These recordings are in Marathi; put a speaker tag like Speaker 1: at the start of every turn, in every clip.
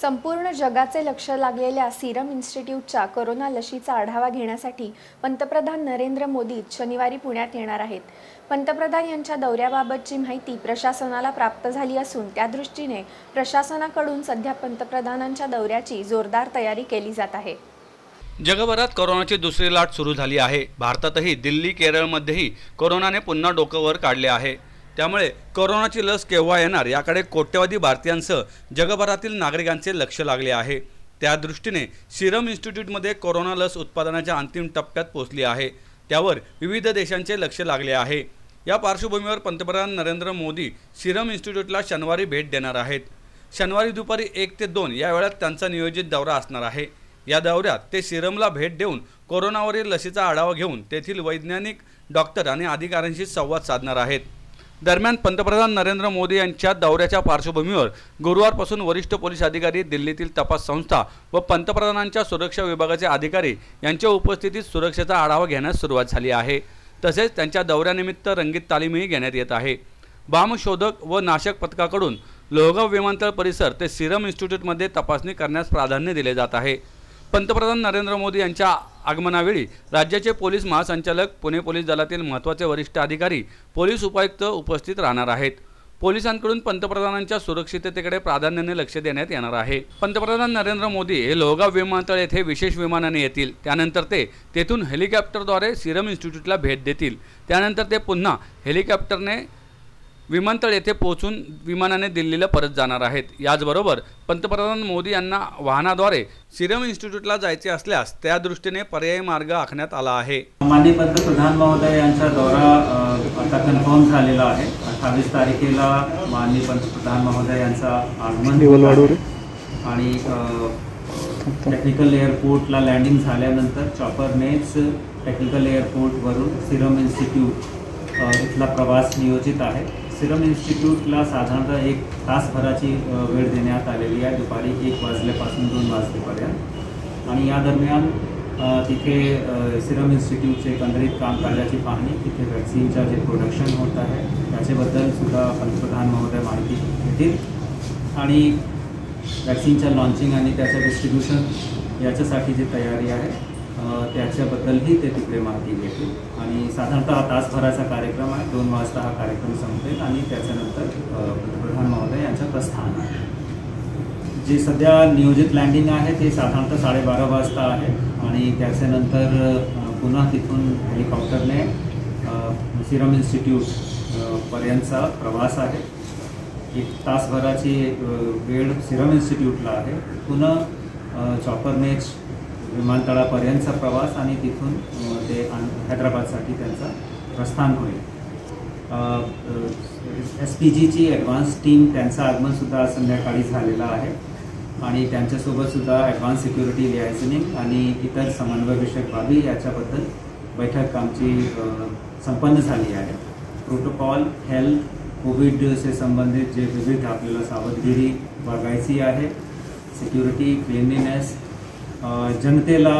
Speaker 1: संपूर्ण जगाचे लक्ष लागलेल्या सिरम इन्स्टिट्यूटच्या कोरोना लशीचा आढावा घेण्यासाठी पंतप्रधान नरेंद्र मोदी शनिवारी पुण्यात येणार आहेत. पंतप्रधान यांच्या दौऱ्याबाबतची माहिती प्रशासनाला प्राप्त झाली असून त्या दृष्टीने प्रशासनाकडून सध्या पंतप्रधानांच्या दौऱ्याची जोरदार तयारी केली जात आहे.
Speaker 2: जगभरात कोरोनाची दुसरी लाट सुरू झाली आहे. भारतातही दिल्ली केरळमध्येही कोरोनाने पुन्हा डोकं वर काढले आहे. त्यामुळे कोरोनाची लस केव्हा येणार याकडे कोट्यवधी भारतीयांसह जगभरातील नागरिकांचे लक्ष लागले आहे. त्या दृष्टीने सिरम इन्स्टिट्यूटमध्ये कोरोना लस उत्पादनाच्या अंतिम टप्प्यात पोहोचली आहे. त्यावर विविध देशांचे लक्ष लागले आहे. या पार्श्वभूमीवर पंतप्रधान नरेंद्र मोदी सिरम इन्स्टिट्यूटला शनिवारी भेट देणार आहेत. शनिवारी दुपारी एक ते दोन या वेळात त्यांचा नियोजित दौरा असणार आहे. या दौऱ्यात ते सिरमला भेट देऊन कोरोनावरील लसीचा आढावा घेऊन तेथील वैज्ञानिक डॉक्टर आणि अधिकाऱ्यांशी संवाद साधणार आहेत. दरम्यान पंतप्रधान नरेंद्र मोदी यांच्या दौऱ्याच्या पार्श्वभूमीवर गुरुवारपासून वरिष्ठ पोलीस अधिकारी दिल्लीतील तपास संस्था व पंतप्रधानांच्या सुरक्षा विभागाचे अधिकारी यांच्या उपस्थितीत सुरक्षेचा आढावा घेण्यास सुरुवात झाली आहे. तसेच त्यांच्या दौऱ्यानिमित्त रंगीत तालीमही घेण्यात येत आहे. बामशोधक व नाशक पथकाकडून लोहगाव विमानतळ परिसर ते सिरम इन्स्टिट्यूटमध्ये तपासणी करण्यास प्राधान्य दिले जात आहे. पंतप्रधान नरेंद्र मोदी यांच्या आगमनावेळी राज्याचे पोलीस महासंचालक पुणे पोलीस दलातील महत्त्वाचे वरिष्ठ अधिकारी पोलीस उपायुक्त उपस्थित राहणार आहेत. पोलिसांकडून पंतप्रधानांच्या सुरक्षिततेकडे प्राधान्याने लक्ष देण्यात येणार आहे. पंतप्रधान नरेंद्र मोदी हे लोहगाव विमानतळ येथे विशेष विमानाने येतील. त्यानंतर ते तेथून हेलिकॉप्टरद्वारे सिरम इन्स्टिट्यूटला भेट देतील. त्यानंतर ते पुन्हा हेलिकॉप्टरने विमानतळ येथे पोहोचून विमानाने दिल्लीला परत जाणार आहेत. याचबरोबर पंतप्रधान मोदी यांना वाहनाद्वारे सिरम इन्स्टिट्यूटला जायचे असल्यास त्या दृष्टीने पर्यायी मार्ग आखण्यात आला आहे.
Speaker 3: माननीय पंतप्रधान महोदय यांचा दौरा आता कन्फर्म झालेला आहे. अठ्ठावीस तारखेला माननीय पंतप्रधान महोदय यांचा आगमन. आणि टेक्निकल एअरपोर्टला लँडिंग झाल्यानंतर चॉपरनेच टेक्निकल एअरपोर्टवरून सिरम इन्स्टिट्यूट इथला प्रवास नियोजित आहे. सिरम इन्स्टिट्यूटला साधारणतः एक तासभराची वेळ देण्यात आलेली आहे. दुपारी एक वाजल्यापासून दोन वाजलेपर्यंत आणि या दरम्यान तिथे सिरम इन्स्टिट्यूटचे एकंदरीत कामकाजाची पाहणी तिथे वॅक्सिनचं जे प्रोडक्शन होत आहे त्याच्याबद्दल सुद्धा पंतप्रधान महोदय माहिती घेतील आणि वॅक्सिनच्या लॉन्चिंग आणि त्याचं डिस्ट्रीब्युशन याच्यासाठी जी तयारी आहे त्याच्याबद्दलही ते तिकडे माहिती घेतील. आणि साधारणतः हा तासभराचा कार्यक्रम आहे. दोन वाजता हा कार्यक्रम संपेल आणि त्याच्यानंतर पंतप्रधान महोदय यांचं प्रस्थान आहे. जे सध्या नियोजित लँडिंग आहे ते साधारणतः साडेबारा वाजता आहे. आणि त्याच्यानंतर पुन्हा तिथून हेलिकॉप्टरने सिरम इन्स्टिट्यूट पर्यंतचा प्रवास आहे. एक तासभराची वेळ सिरम इन्स्टिट्यूटला आहे. पुन्हा अ, चॉपरनेच विमानतळापर्यंतचा प्रवास आणि तिथून ते हैदराबादसाठी त्यांचा प्रस्थान होईल. एस पी जीची ॲडव्हान्स टीम त्यांचं आगमनसुद्धा आज संध्याकाळी झालेलं आहे. आणि त्यांच्यासोबतसुद्धा ॲडव्हान्स सिक्युरिटी लिहायझनिंग आणि इतर समन्वयविषयक बाबी याच्याबद्दल बैठक आमची संपन्न झाली आहे. प्रोटोकॉल हेल्थ कोविडशी संबंधित जे विविध आपल्याला सावधगिरी बघायची आहे सिक्युरिटी क्लिनलीनेस जनतेला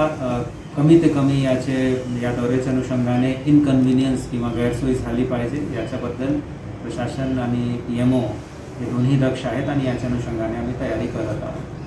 Speaker 3: कमी ते कमी याचे या दौऱ्याच्या अनुषंगाने इनकन्व्हिनियन्स किंवा गैरसोयी झाली पाहिजे याच्याबद्दल प्रशासन आणि पी एम ओ हे दोन्ही दक्ष आहेत आणि याच्या अनुषंगाने आम्ही तयारी करत आहोत.